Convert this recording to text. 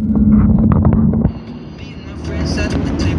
Me my friends at the